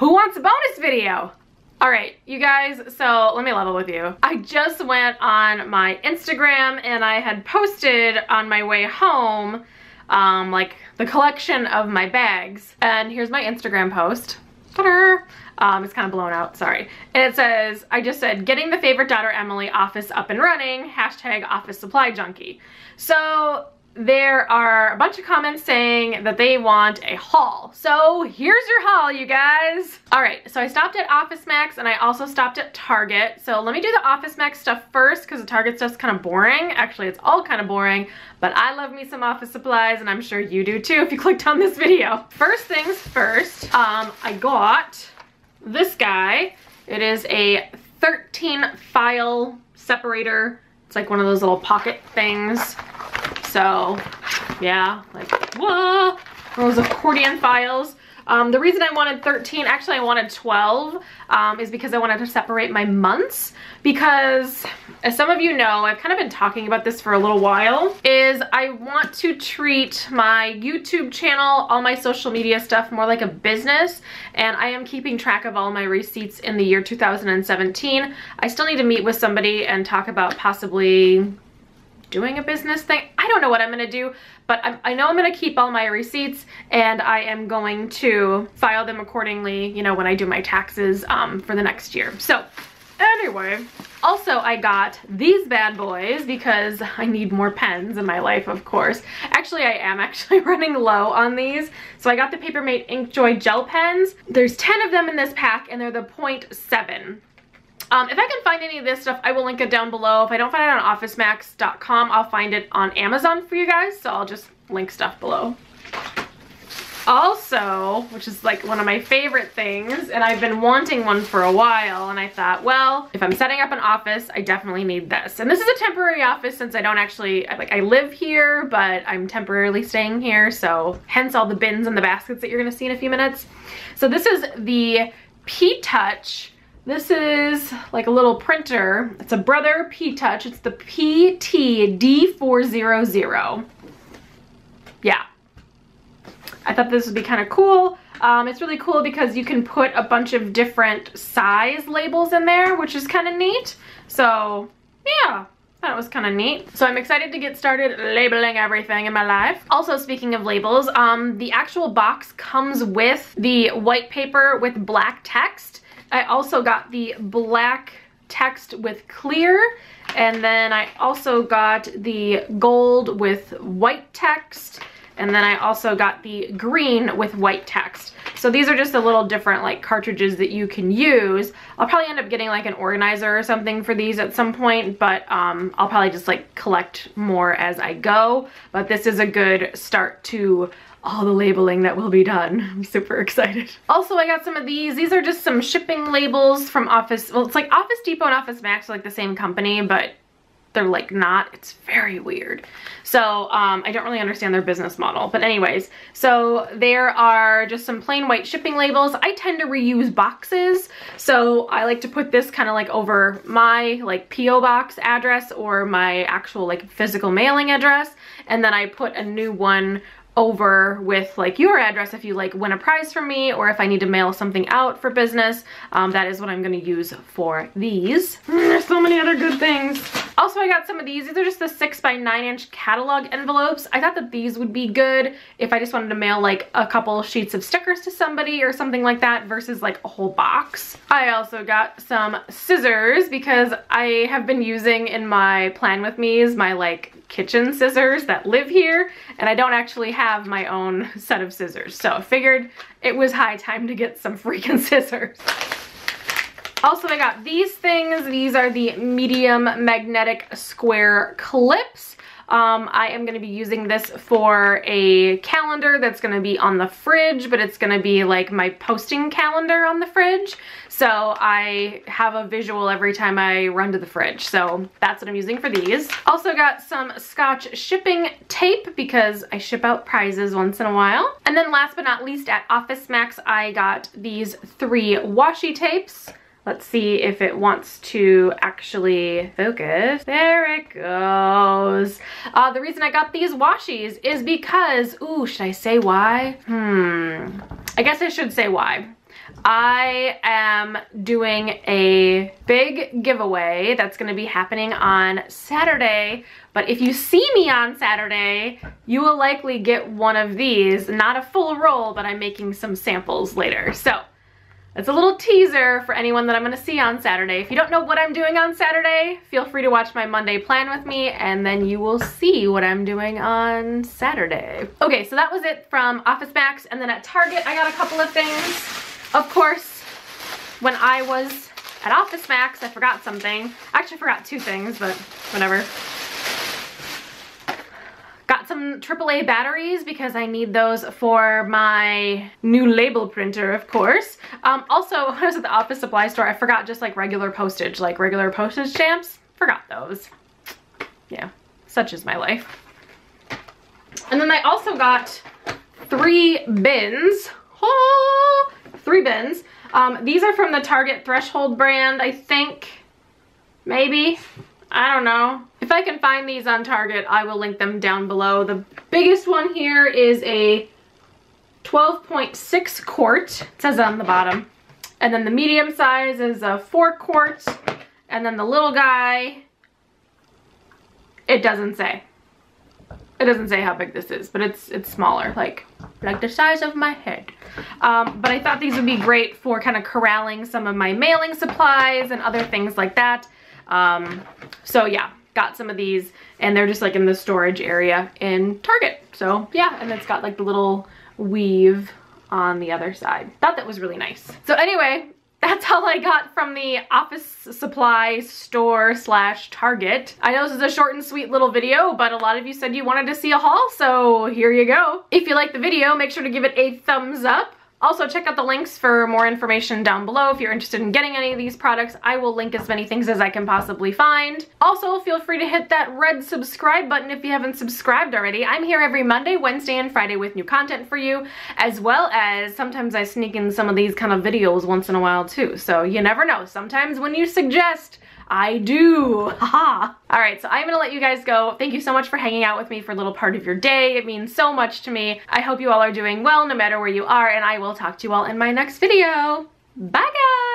Who wants a bonus video? All right, you guys, so let me level with you. I just went on my Instagram and I had posted on my way home um, like the collection of my bags. And here's my Instagram post. Um, it's kind of blown out, sorry. And it says, I just said, getting the favorite daughter Emily office up and running, hashtag office supply junkie. So there are a bunch of comments saying that they want a haul. So here's your haul, you guys. All right, so I stopped at Office Max and I also stopped at Target. So let me do the Office Max stuff first because the Target stuff's kind of boring. Actually, it's all kind of boring, but I love me some office supplies and I'm sure you do too if you clicked on this video. First things first, um, I got this guy. It is a 13 file separator. It's like one of those little pocket things. So yeah, like, whoa, those accordion files. Um, the reason I wanted 13, actually I wanted 12, um, is because I wanted to separate my months. Because, as some of you know, I've kind of been talking about this for a little while, is I want to treat my YouTube channel, all my social media stuff, more like a business. And I am keeping track of all my receipts in the year 2017. I still need to meet with somebody and talk about possibly doing a business thing. I don't know what I'm gonna do, but I'm, i know I'm gonna keep all my receipts and I am going to file them accordingly, you know, when I do my taxes um, for the next year. So anyway, also I got these bad boys because I need more pens in my life, of course. Actually, I am actually running low on these. So I got the Papermate Inkjoy gel pens. There's 10 of them in this pack and they're the 0.7. Um, if I can find any of this stuff, I will link it down below. If I don't find it on OfficeMax.com, I'll find it on Amazon for you guys. So I'll just link stuff below. Also, which is like one of my favorite things, and I've been wanting one for a while, and I thought, well, if I'm setting up an office, I definitely need this. And this is a temporary office since I don't actually, like I live here, but I'm temporarily staying here, so hence all the bins and the baskets that you're gonna see in a few minutes. So this is the P-Touch this is like a little printer. It's a Brother P-Touch. It's the PT-D400. Yeah. I thought this would be kind of cool. Um, it's really cool because you can put a bunch of different size labels in there, which is kind of neat. So, yeah. That was kind of neat. So I'm excited to get started labeling everything in my life. Also, speaking of labels, um, the actual box comes with the white paper with black text. I also got the black text with clear and then I also got the gold with white text and then I also got the green with white text. So these are just a little different like cartridges that you can use. I'll probably end up getting like an organizer or something for these at some point, but um, I'll probably just like collect more as I go. But this is a good start to all the labeling that will be done. I'm super excited. Also, I got some of these. These are just some shipping labels from Office, well, it's like Office Depot and Office Max are like the same company, but they're like not. It's very weird. So um, I don't really understand their business model. But anyways, so there are just some plain white shipping labels. I tend to reuse boxes. So I like to put this kind of like over my like P.O. box address or my actual like physical mailing address. And then I put a new one over with like your address if you like win a prize from me or if I need to mail something out for business. Um, that is what I'm gonna use for these. There's so many other good things. Also, I got some of these. These are just the six by nine inch catalog envelopes. I thought that these would be good if I just wanted to mail like a couple sheets of stickers to somebody or something like that versus like a whole box. I also got some scissors because I have been using in my plan with me's my like kitchen scissors that live here and I don't actually have my own set of scissors. So I figured it was high time to get some freaking scissors. Also, I got these things. These are the medium magnetic square clips. Um, I am going to be using this for a calendar that's going to be on the fridge, but it's going to be like my posting calendar on the fridge. So I have a visual every time I run to the fridge. So that's what I'm using for these. Also got some scotch shipping tape because I ship out prizes once in a while. And then last but not least at Office Max, I got these three washi tapes. Let's see if it wants to actually focus. There it goes. Uh, the reason I got these washies is because, ooh, should I say why? Hmm, I guess I should say why. I am doing a big giveaway that's gonna be happening on Saturday. But if you see me on Saturday, you will likely get one of these. Not a full roll, but I'm making some samples later. So it's a little teaser for anyone that I'm gonna see on Saturday. If you don't know what I'm doing on Saturday, feel free to watch my Monday plan with me and then you will see what I'm doing on Saturday. Okay, so that was it from Office Max and then at Target I got a couple of things. Of course, when I was at Office Max, I forgot something. I actually forgot two things, but whatever. Some AAA batteries because I need those for my new label printer, of course. Um, also, when I was at the office supply store, I forgot just like regular postage, like regular postage stamps. Forgot those. Yeah, such is my life. And then I also got three bins. Oh, three bins. Um, these are from the Target Threshold brand, I think. Maybe. I don't know. If I can find these on Target, I will link them down below. The biggest one here is a 12.6 quart. It says on the bottom. And then the medium size is a 4 quart. And then the little guy, it doesn't say. It doesn't say how big this is, but it's it's smaller, like like the size of my head. Um, but I thought these would be great for kind of corralling some of my mailing supplies and other things like that. Um, so yeah, got some of these and they're just like in the storage area in Target. So yeah, and it's got like the little weave on the other side. Thought that was really nice. So anyway, that's all I got from the office supply store slash Target. I know this is a short and sweet little video, but a lot of you said you wanted to see a haul, so here you go. If you like the video, make sure to give it a thumbs up. Also, check out the links for more information down below if you're interested in getting any of these products. I will link as many things as I can possibly find. Also, feel free to hit that red subscribe button if you haven't subscribed already. I'm here every Monday, Wednesday, and Friday with new content for you, as well as sometimes I sneak in some of these kind of videos once in a while too. So you never know. Sometimes when you suggest, I do. Haha. All right, so I'm gonna let you guys go. Thank you so much for hanging out with me for a little part of your day. It means so much to me. I hope you all are doing well no matter where you are, and I will talk to you all in my next video. Bye guys!